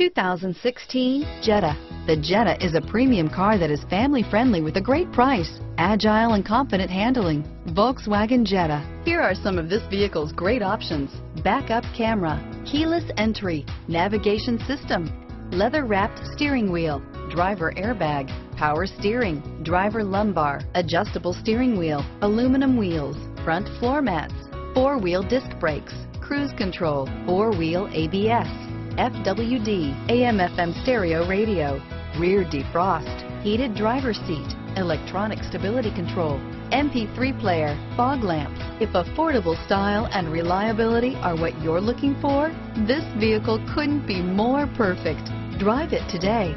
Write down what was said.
2016 Jetta. The Jetta is a premium car that is family friendly with a great price, agile and confident handling. Volkswagen Jetta. Here are some of this vehicle's great options. Backup camera, keyless entry, navigation system, leather wrapped steering wheel, driver airbag, power steering, driver lumbar, adjustable steering wheel, aluminum wheels, front floor mats, four wheel disc brakes, cruise control, four wheel ABS, FWD, AM FM stereo radio, rear defrost, heated driver seat, electronic stability control, MP3 player, fog lamps. If affordable style and reliability are what you're looking for, this vehicle couldn't be more perfect. Drive it today.